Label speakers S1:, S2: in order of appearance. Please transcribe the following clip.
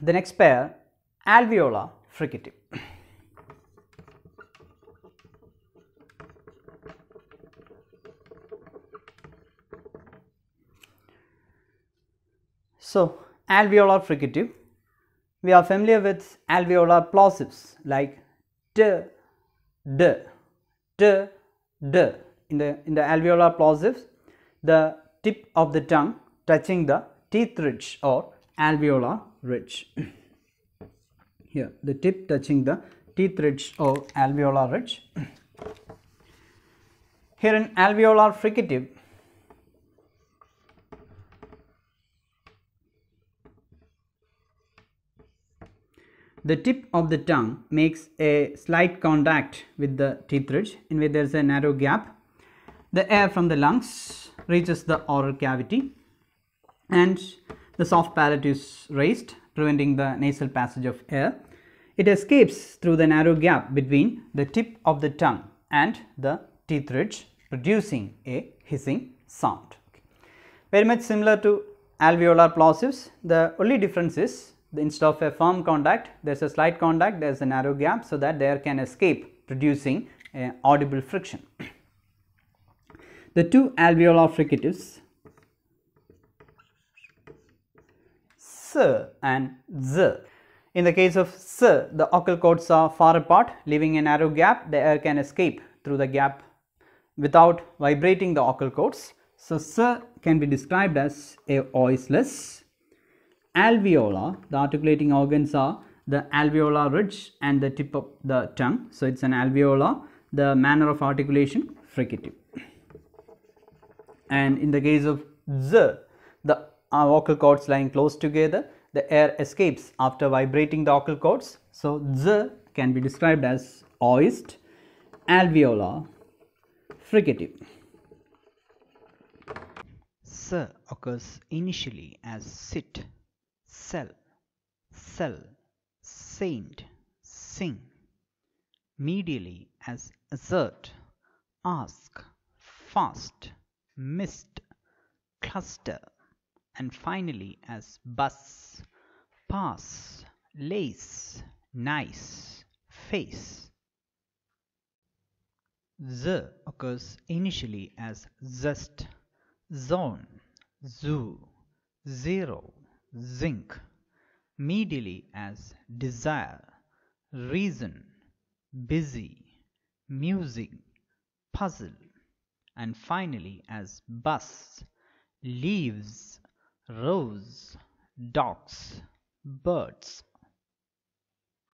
S1: the next pair alveolar fricative. So, alveolar fricative, we are familiar with alveolar plosives like d, d, d, d. In the, in the alveolar plosives, the tip of the tongue touching the teeth ridge or alveolar ridge. Here, the tip touching the teeth ridge or alveolar ridge. Here in alveolar fricative, the tip of the tongue makes a slight contact with the teeth ridge in which there is a narrow gap. The air from the lungs reaches the oral cavity and the soft palate is raised preventing the nasal passage of air. It escapes through the narrow gap between the tip of the tongue and the teeth ridge producing a hissing sound. Very much similar to alveolar plosives, the only difference is instead of a firm contact there is a slight contact there is a narrow gap so that air can escape producing audible friction. The two alveolar fricatives And Z. In the case of S, the vocal cords are far apart leaving a narrow gap the air can escape through the gap without vibrating the vocal cords. So, S can be described as a voiceless alveolar, the articulating organs are the alveolar ridge and the tip of the tongue. So, it is an alveolar, the manner of articulation fricative. And in the case of Z, the vocal cords lying close together, the air escapes after vibrating the vocal cords. So, Z can be described as voiced alveolar fricative.
S2: S occurs initially as sit, sell, sell, saint, sing, medially as assert, ask, fast, mist, cluster, and finally as bus, pass, lace, nice, face. Z occurs initially as zest, zone, zoo, zero, zinc, medially as desire, reason, busy, music, puzzle, and finally as bus, leaves, rose, dogs, birds.